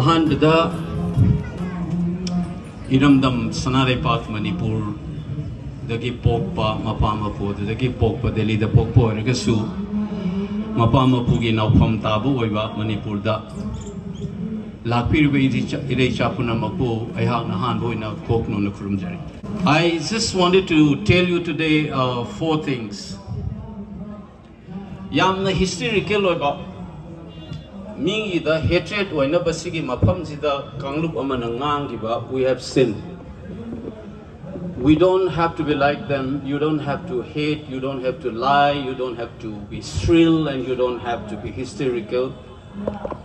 ꯑꯍꯥꯟꯕꯗ ꯏꯔꯝꯗꯝ ꯁꯅꯥꯔꯩꯄꯥꯛ ꯃꯅꯤꯄꯨꯔꯗꯒꯤ ꯄꯣꯛꯄ ꯃꯄꯥ ꯃꯄꯨꯗꯨꯗꯒꯤ ꯄꯣꯛꯄ ꯗꯦꯜꯂꯤꯗ ꯄꯣꯛꯄ ꯑꯣꯏꯔꯒꯁꯨ ꯃꯄꯥ ꯃꯄꯨꯒꯤ ꯅꯥꯎꯐꯝ ꯇꯥꯕ ꯑꯣꯏꯕ ꯃꯅꯤꯄꯨꯔꯗ ꯂꯥꯛꯄꯤꯔꯤꯕ ꯏꯔꯩꯆꯥ ꯄꯨꯝꯅꯃꯛꯄꯨ ꯑꯩꯍꯥꯛꯅ ꯑꯍꯥꯟꯕ ꯑꯣꯏꯅ ꯀꯣꯛꯅꯣꯅ ꯈꯨꯔꯨꯝꯖꯔꯤ I just wanted to tell you today uh, four things. ꯌꯥꯝꯅ historical mingi da hatred basigi kanglup we have sinned. We don't have to be like them. You don't have to hate. You don't have to lie. You don't have to be shrill and you don't have to be hysterical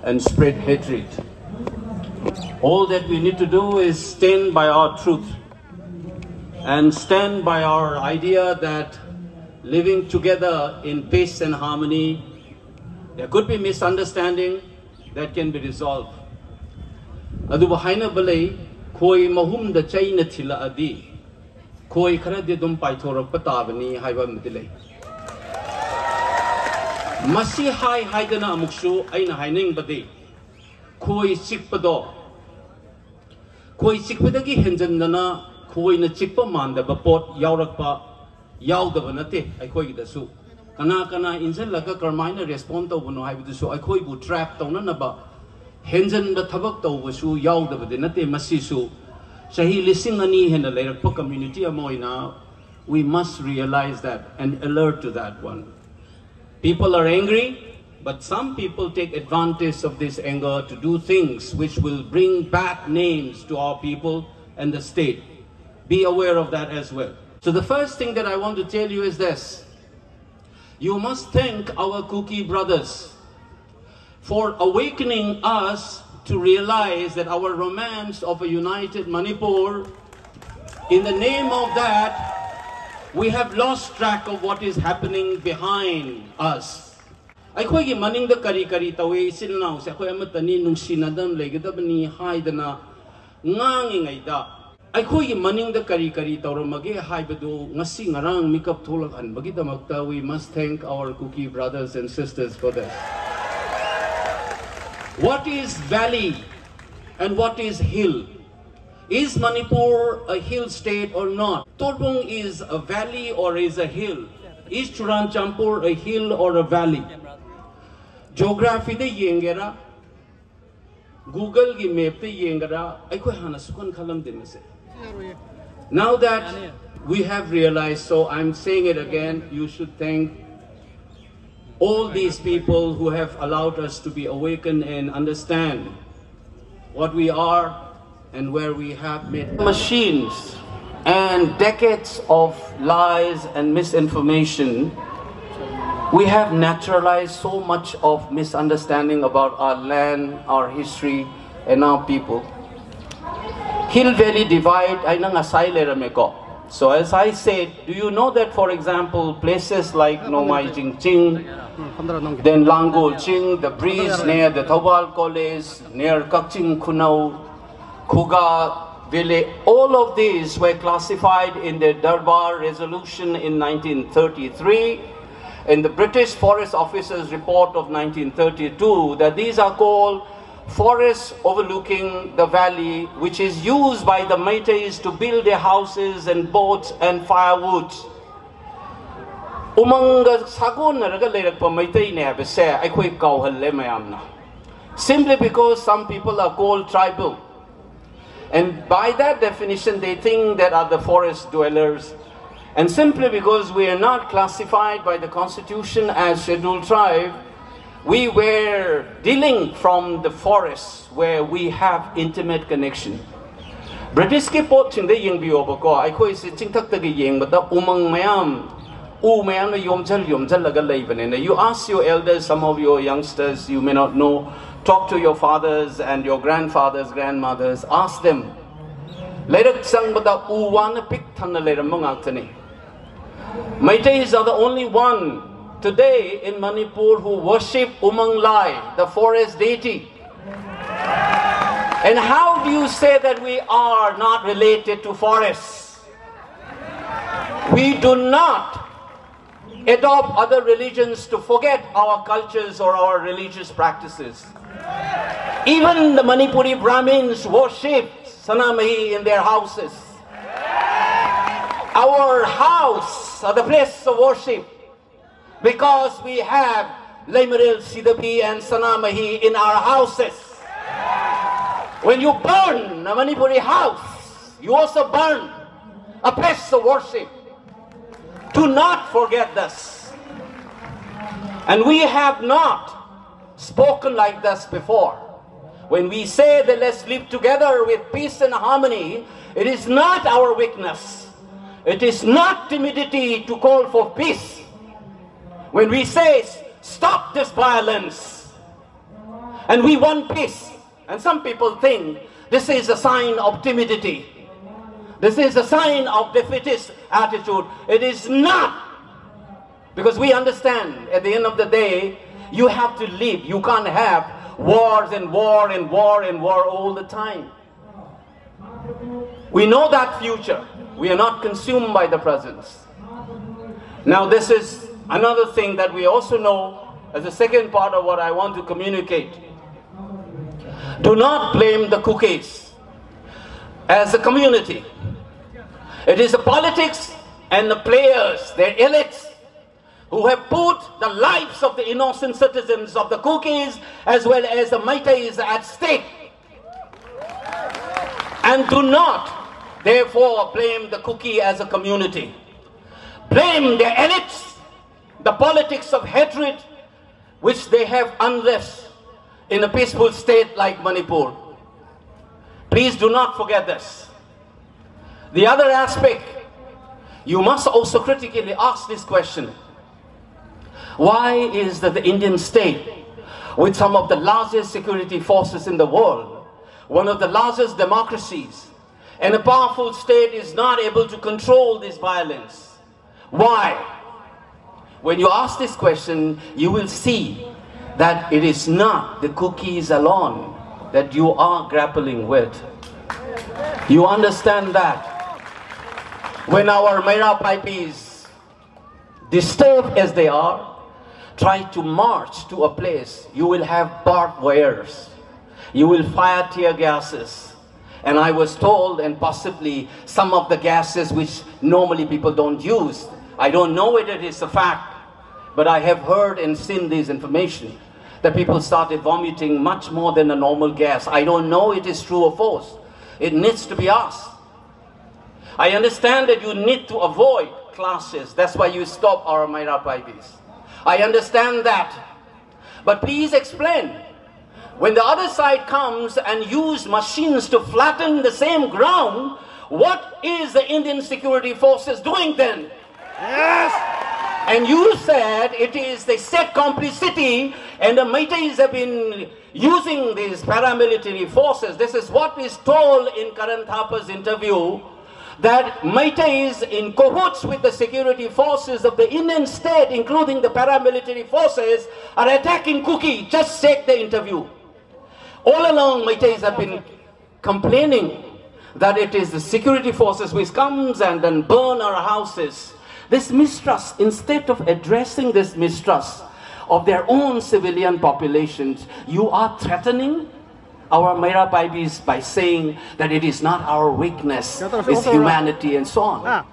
and spread hatred. All that we need to do is stand by our truth and stand by our idea that living together in peace and harmony there could be misunderstanding that can be resolved. Adu haina balai koi mahum da chaina thila adi khoi khara de dum pai thorap pa hai haiba mitilai masi hai haidana amuksu aina haining badi khoi sikpado khoi sikpadagi henjandana khoi na chikpa mandaba pot yaurakpa yaudaba nate aikoi gidasu ꯀꯅꯥ ꯀꯅꯥ ꯏꯟꯁꯤꯜꯂꯒ ꯀꯔꯝꯍꯥꯏꯅ ꯔꯦꯁꯄꯣꯟ ꯇꯧꯕꯅꯣ ꯍꯥꯏꯕꯗꯨꯁꯨ ꯑꯩꯈꯣꯏꯕꯨ ꯇ꯭ꯔꯦꯞ ꯇꯧꯅꯅꯕ ꯍꯦꯟꯖꯟꯕ ꯊꯕꯛ ꯇꯧꯕꯁꯨ ꯌꯥꯎꯗꯕꯗꯤ ꯅꯠꯇꯦ ꯃꯁꯤꯁꯨ ꯆꯍꯤ ꯂꯤꯁꯤꯡ ꯑꯅꯤ ꯍꯦꯟꯅ ꯂꯩꯔꯛꯄ ꯀꯝꯃ꯭ꯌꯨꯅꯤꯇꯤ ꯑꯃ ꯑꯣꯏꯅ we must realize that and alert to that one. People are angry, but some people take advantage of this anger to do things which will bring bad names to our people and the state. Be aware of that as well. So the first thing that I want to tell you is this. You must thank our Kuki brothers for awakening us to realize that our romance of a united Manipur, in the name of that, we have lost track of what is happening behind us. I quay maning the kari kari ꯑꯩꯈꯣꯏꯒꯤ ꯃꯅꯤꯡꯗ ꯀꯔꯤ ꯀꯔꯤ ꯇꯧꯏ ꯏꯆꯤꯜ ꯏꯅꯥꯎꯁꯦ ꯑꯩꯈꯣꯏ ꯑꯃꯠꯇꯅꯤ ꯅꯨꯡꯁꯤꯅꯗꯅ ꯂꯩꯒꯗꯕꯅꯤ ꯍꯥꯏꯗꯅ ꯉꯥꯡꯉꯤꯉꯩꯗ ꯑꯩꯈꯣꯏꯒꯤ ꯃꯅꯤꯡꯗ ꯀꯔꯤ ꯀꯔꯤ ꯇꯧꯔꯝꯃꯒꯦ ꯍꯥꯏꯕꯗꯨ ꯉꯁꯤ ꯉꯔꯥꯡ ꯃꯤꯀꯞ ꯊꯣꯛꯂꯛꯍꯟꯕꯒꯤꯗꯃꯛꯇ we must thank our Kuki brothers and sisters for this. What is valley and what is hill? Is Manipur a hill state or not? Torbung is a valley or is a hill? Is Churanchampur a hill or a valley? Geography de yengera, Google gi map de yengera, aikoi hana sukun khalam din se. Now that we have realized, so I'm saying it again, you should thank all these people who have allowed us to be awakened and understand what we are and where we have made machines and decades of lies and misinformation. We have naturalized so much of misunderstanding about our land our history and our people hill valley divide ay nang ko. So as I said, do you know that for example, places like Nomai Jingching, then Langol Ching, the breeze near the Thoubal College, near Kakching Khunou, Kuga Village, all of these were classified in the Durbar resolution in 1933 in the British Forest Officer's report of 1932 that these are called forests overlooking the valley, which is used by the Meiteis to build their houses and boats and firewood. Sagonaraga leirakpa Meitei ne habise aikoi kauhalle mayamna. Simply because some people are called tribal. And by that definition, they think that are the forest dwellers. And simply because we are not classified by the constitution as scheduled tribe, we were dealing from the forests where we have intimate connection. British ki pot ching de yeng biyo ba ko ai khoi se ching thak ta gi yeng ba umang mayam u mayam na yom chal yom chal laga lai bane na you ask your elders some of your youngsters you may not know talk to your fathers and your grandfathers grandmothers ask them. Leirak sang ba da u wan pik than na leiram ngak tani Meiteis are the only one today in Manipur who worship Umang Lai, the forest deity. And how do you say that we are not related to forests? We do not adopt other religions to forget our cultures or our religious practices. Even the Manipuri Brahmins worship Sanamahi in their houses. Our house, or the place of worship, because we have Leimarel Sidabi and Sanamahi in our houses. When you burn a Manipuri house, you also burn a place of worship. Do not forget this. And we have not spoken like this before. When we say that let's live together with peace and harmony, it is not our weakness. It is not timidity to call for peace. When we say stop this violence and we want peace, and some people think this is a sign of timidity. This is a sign of defeatist attitude. It is not. Because we understand at the end of the day, you have to live. You can't have wars and war and war and war all the time. We know that future. We are not consumed by the presence. Now this is another thing that we also know as the second part of what I want to communicate. Do not blame the Kukis as a community. It is the politics and the players, their elites, who have put the lives of the innocent citizens of the Kukis as well as the Meiteis at stake. And do not, therefore, blame the Kuki as a community. Blame the elites, the politics of hatred, which they have unless in a peaceful state like Manipur. Please do not forget this. The other aspect, you must also critically ask this question. Why is that the Indian state, with some of the largest security forces in the world, one of the largest democracies, and a powerful state is not able to control this violence? Why? When you ask this question, you will see that it is not the Kukis alone that you are grappling with. You understand that? When our Meira Paibis, disturbed as they are, try to march to a place, you will have barbed wires. You will fire tear gases. And I was told, and possibly some of the gases which normally people don't use, I don't know whether it is a fact, but I have heard and seen this information that people started vomiting much more than a normal gas. I don't know it is true or false. It needs to be asked. I understand that you need to avoid clashes. That's why you stop our babies. I understand that. But please explain. When the other side comes and use machines to flatten the same ground, what is the Indian security forces doing then? Yes! And you said it is the state complicity and the Meiteis have been using these paramilitary forces. This is what is told in Karan Thapar's interview that Meiteis in cahoots with the security forces of the Indian state, including the paramilitary forces, are attacking Kuki. Just check the interview. All along, Meiteis have been complaining that it is the security forces which comes and then burn our houses. This mistrust, instead of addressing this mistrust of their own civilian populations, you are threatening our Meira Paibis by saying that it is not our weakness, it's humanity and so on. Ah.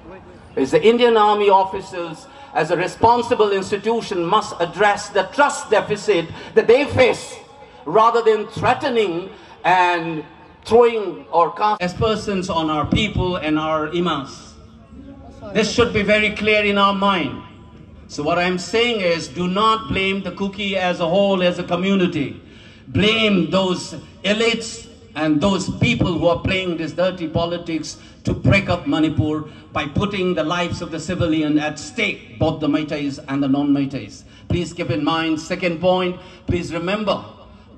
It's the Indian Army officers as a responsible institution must address the trust deficit that they face rather than threatening and throwing or casting aspersons on our people and our imams. This should be very clear in our mind. So what I'm saying is do not blame the Kuki as a whole, as a community. Blame those elites and those people who are playing this dirty politics to break up Manipur by putting the lives of the civilian at stake, both the Meiteis and the non-Meiteis. Please keep in mind, second point, please remember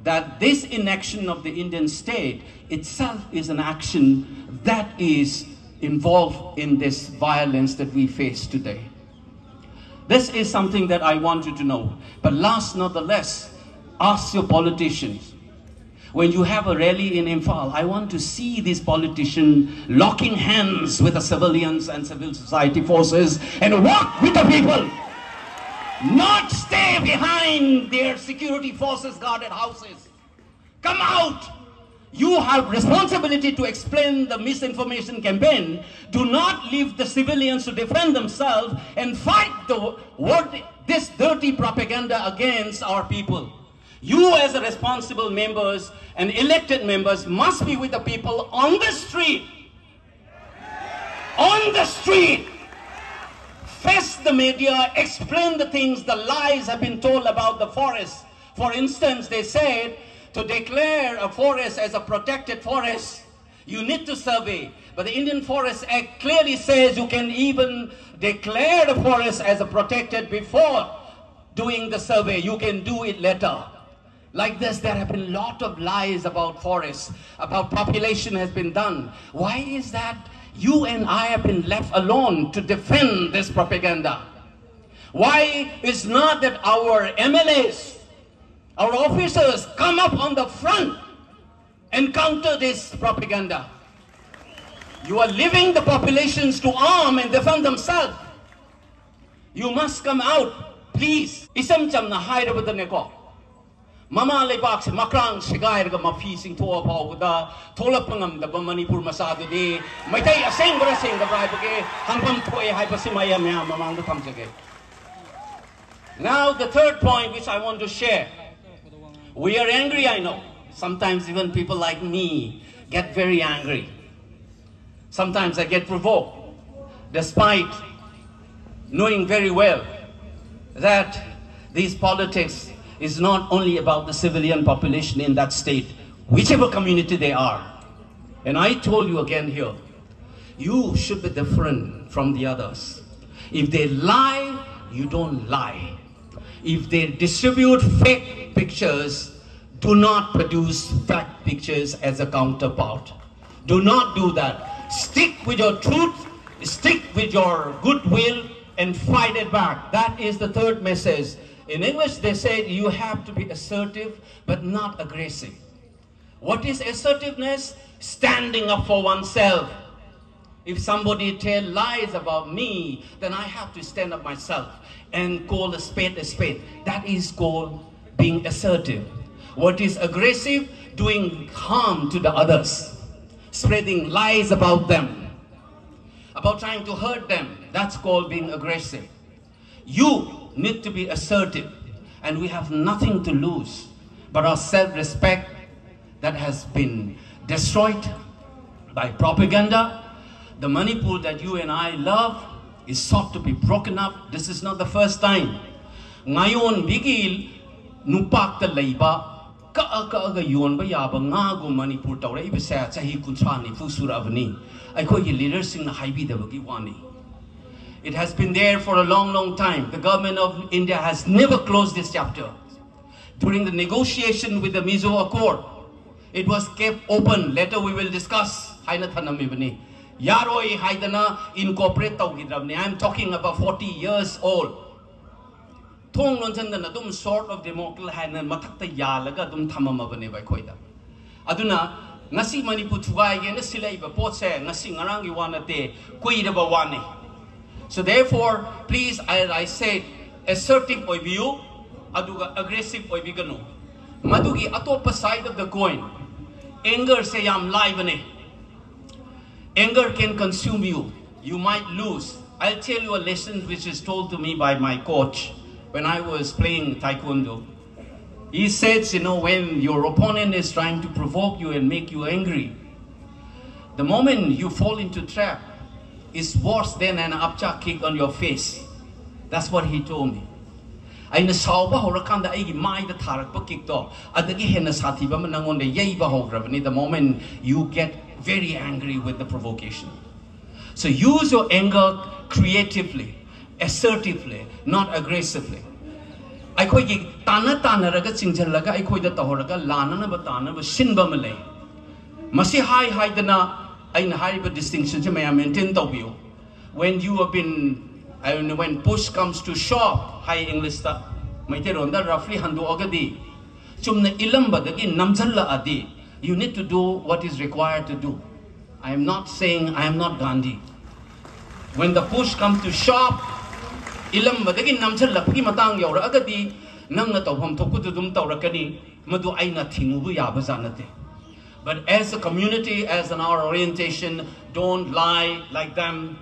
that this inaction of the Indian state itself is an action that is involved in this violence that we face today. This is something that I want you to know. But last not the less, ask your politicians. When you have a rally in Imphal, I want to see these politicians locking hands with the civilians and civil society forces and walk with the people. Not stay behind their security forces guarded houses. Come out! You have responsibility to explain the misinformation campaign. Do not leave the civilians to defend themselves and fight the what this dirty propaganda against our people. You as responsible members and elected members must be with the people on the street. On the street. Face the media, explain the things, the lies have been told about the forest. For instance, they said to declare a forest as a protected forest, you need to survey. But the Indian Forest Act clearly says you can even declare the forest as a protected before doing the survey. You can do it later. Like this, there have been a lot of lies about forests, about population has been done. Why is that you and I have been left alone to defend this propaganda? Why is not that our MLAs, our officers come up on the front and counter this propaganda? You are leaving the populations to arm and defend themselves. You must come out, please. Isam cham na hairabada neko. Mama leibak se makrang sigai raga mafi sing toa pao da thola pangam da Manipur masado di maitai aseng bara seng da brai bage hangpam thoe hai pasi maya mya mamang da tham Now the third point which I want to share. We are angry, I know. Sometimes even people like me get very angry. Sometimes I get provoked, despite knowing very well that these politics is not only about the civilian population in that state, whichever community they are. And I told you again here, you should be different from the others. If they lie, you don't lie. If they distribute fake pictures, do not produce fact pictures as a counterpart. Do not do that. Stick with your truth, stick with your goodwill, and fight it back. That is the third message in English, they said you have to be assertive but not aggressive. What is assertiveness? Standing up for oneself. If somebody tell lies about me, then I have to stand up myself and call a spade a spade. That is called being assertive. What is aggressive? Doing harm to the others. Spreading lies about them. About trying to hurt them. That's called being aggressive. You need to be assertive, and we have nothing to lose but our self-respect that has been destroyed by propaganda. The Manipur that you and I love is sought to be broken up. This is not the first time. Ngayon bigil it has been there for a long, long time. The government of India has never closed this chapter. During the negotiation with the Mizo Accord, it was kept open. Later we will discuss. Yaroi Haidana incorporate I'm talking about 40 years old. Thong non dum sort of democracy haina mathakta yalaga dum thamamabane bai khoida. Aduna ngasi manipur thugai ge na silai ba pot se ngasi ngarang gi wana te kuidaba wane. So therefore, please, as I said, assertive view, aduga aggressive oibigano. Madugi atopa side of the coin. Anger say yam live Anger can consume you. You might lose. I'll tell you a lesson which is told to me by my coach when I was playing taekwondo. He says, you know, when your opponent is trying to provoke you and make you angry, the moment you fall into trap, is worse than an upchuck kick on your face. That's what he told me. ꯑꯩꯅ ꯁꯥꯎꯕ ꯍꯧꯔꯀꯥꯟꯗ ꯑꯩꯒꯤ ꯃꯥꯏꯗ ꯊꯥꯔꯛꯄ ꯀꯤꯛꯇꯣ ꯑꯗꯒꯤ ꯍꯦꯟꯅ ꯁꯥꯊꯤꯕ ꯑꯃ ꯅꯪꯉꯣꯟꯗ ꯌꯩꯕ ꯍꯧꯈ꯭ꯔꯕꯅꯤ the moment you get very angry with the provocation. So use your anger creatively, assertively, not aggressively. ꯑꯩꯈꯣꯏꯒꯤ ꯇꯥꯟꯅ ꯇꯥꯟꯅꯔꯒ ꯆꯤꯡꯁꯤꯜꯂꯒ ꯑꯩꯈꯣꯏꯗ ꯇꯧꯍꯧꯔꯒ ꯂꯥꯟꯅꯅꯕ ꯇꯥꯟꯅꯕ ꯁꯤꯟꯕ ꯑꯃ ꯂꯩ ꯃꯁꯤ ꯍꯥꯏ ꯍꯥꯏꯗꯅ ꯑꯩꯅ ꯍꯥꯏꯔꯤꯕ ꯗꯤꯁꯇꯤꯡꯁꯟꯁꯦ ꯃꯌꯥꯝ ꯃꯦꯟꯇꯦꯟ ꯇꯧꯕꯤꯌꯨ when you have been and when push comes to shove high english ta maitaironda roughly handoagadi chumna ilambadagi namjalladi you need to do what is required to do i am not saying i am not gandhi when the push comes to shove ilambadagi namjallapgi matang yauragadi ꯅꯪꯅ ꯇꯧꯐꯝ ꯊꯣꯛꯄꯗꯨ ꯑꯗꯨꯝ ꯇꯧꯔꯛꯀꯅꯤ ꯃꯗꯨ ꯑꯩꯅ ꯊꯤꯡꯉꯨꯕ ꯌꯥꯕꯖꯥꯠ ꯅꯠꯇꯦ but as a community, as in our orientation, don't lie like them.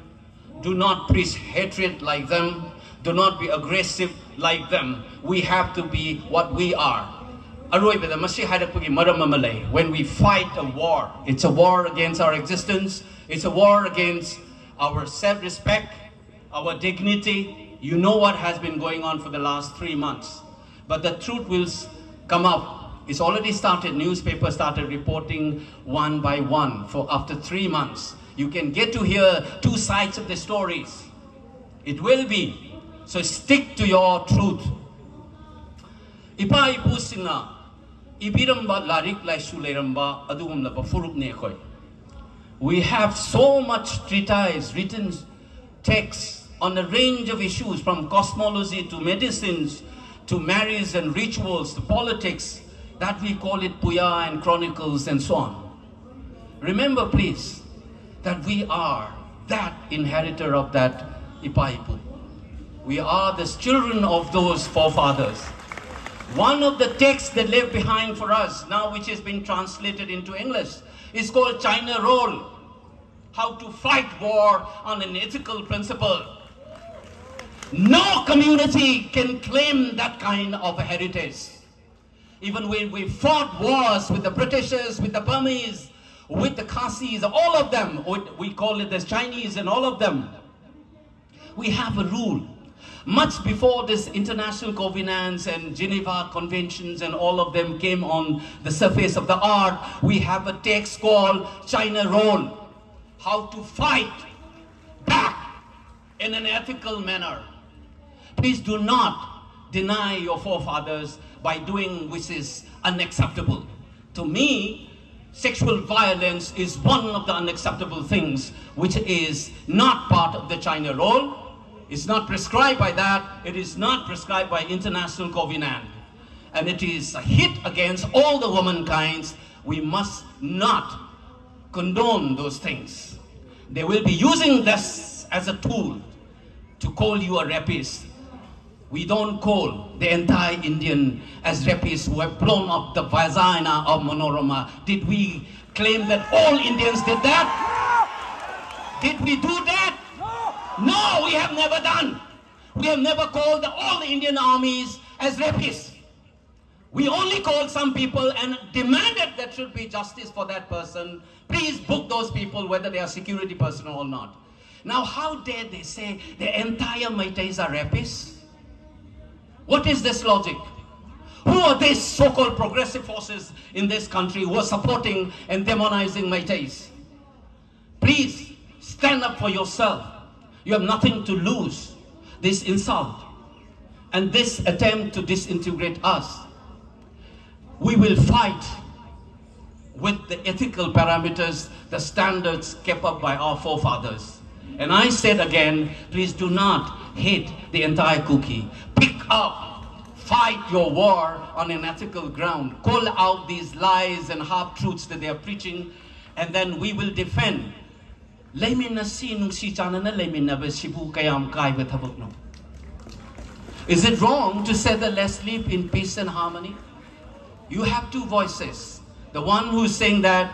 Do not preach hatred like them. Do not be aggressive like them. We have to be what we are. When we fight a war, it's a war against our existence. It's a war against our self-respect, our dignity. you know what has been going on for the last three months. But the truth will come up it's already started, newspaper started reporting one by one for after three months. You can get to hear two sides of the stories. It will be. So stick to your truth. Ibiramba. We have so much treatise, written texts on a range of issues from cosmology to medicines to marriage and rituals to politics that we call it Puya and Chronicles and so on. Remember, please, that we are that inheritor of that Ipaipu. We are the children of those forefathers. One of the texts they left behind for us, now which has been translated into English, is called Chainarol. How to fight war on an ethical principle. No community can claim that kind of heritage. Even when we fought wars with the Britishers, with the Burmese, with the Khasis, all of them, we call it the Chinese and all of them. We have a rule. Much before this international covenants and Geneva conventions and all of them came on the surface of the earth, we have a text called Chainarol. How to fight back in an ethical manner. Please do not deny your forefathers by doing which is unacceptable. To me, sexual violence is one of the unacceptable things which is not part of the Chainarol. It's not prescribed by that. It is not prescribed by International Covenant. And it is a hit against all the womankind. We must not condone those things. They will be using this as a tool to call you a rapist we don't call the entire Indian as rapists who have blown up the vagina of Manorama. Did we claim that all Indians did that? Did we do that? No, we have never done. We have never called all the Indian armies as rapists. We only called some people and demanded that should be justice for that person. Please book those people whether they are security personnel or not. Now, how dare they say the entire Meiteis are rapists? What is this logic? Who are these so-called progressive forces in this country who are supporting and demonizing Meiteis? Please stand up for yourself. You have nothing to lose. This insult and this attempt to disintegrate us. We will fight with the ethical parameters, the standards kept up by our forefathers. And I said again, please do not hate the entire Kuki. pick up, fight your war on an ethical ground, call out these lies and half-truths that they are preaching, and then we will defend. Is it wrong to say that let's live in peace and harmony? You have two voices. The one who's saying that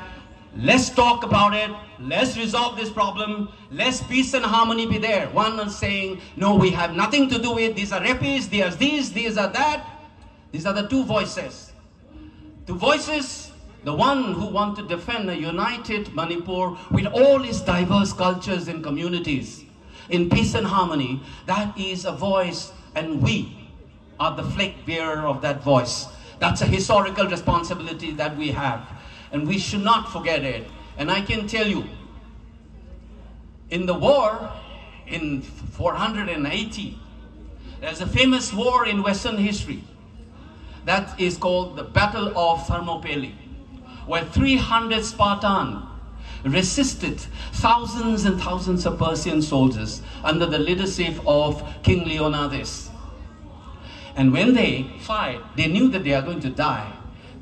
Let's talk about it. Let's resolve this problem. Let's peace and harmony be there. One is saying, no, we have nothing to do with these are rapists, these are these, these are that. These are the two voices. Two voices, the one who want to defend a united Manipur with all its diverse cultures and communities in peace and harmony, that is a voice and we are the flag bearer of that voice. That's a historical responsibility that we have and we should not forget it. And I can tell you, in the war in 480, there's a famous war in Western history that is called the Battle of Thermopylae, where 300 Spartans resisted thousands and thousands of Persian soldiers under the leadership of King Leonidas. And when they fight, they knew that they are going to die,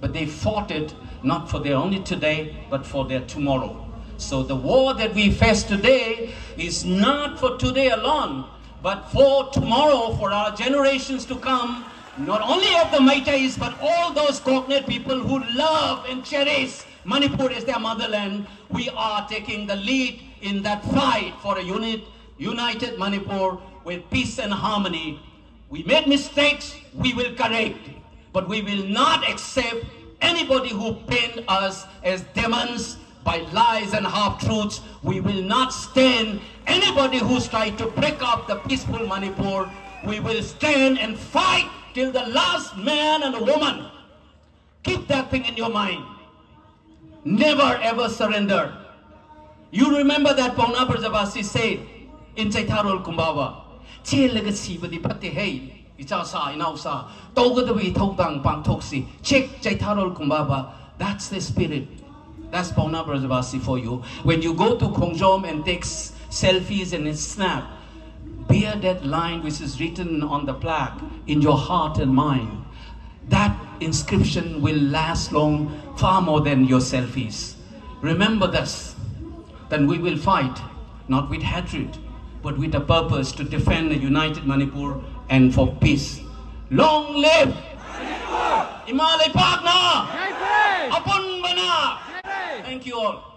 but they fought it not for their only today, but for their tomorrow. So the war that we face today is not for today alone, but for tomorrow, for our generations to come, not only of the Meiteis, but all those cognate people who love and cherish Manipur as their motherland, we are taking the lead in that fight for a unit, united Manipur with peace and harmony. We made mistakes, we will correct, but we will not accept anybody who paint us as demons by lies and half-truths. We will not stand anybody who's trying to break up the peaceful Manipur. We will stand and fight till the last man and woman. Keep that thing in your mind. Never ever surrender. You remember that Paona Brajabashi said in Chelaga sibadi pati hey, ichasa inausa, togadabi togdang pang toksi, check Chaitarol Kumbaba. That's the spirit. That's Paona Brajabashi for you. When you go to Khongjom and take selfies and snap, bear that line which is written on the plaque in your heart and mind. That inscription will last long, far more than your selfies. Remember this, then we will fight, not with hatred, but with a purpose to defend a united Manipur and for peace. Long live! Imalay Pagna! Apun Bana! Thank you all.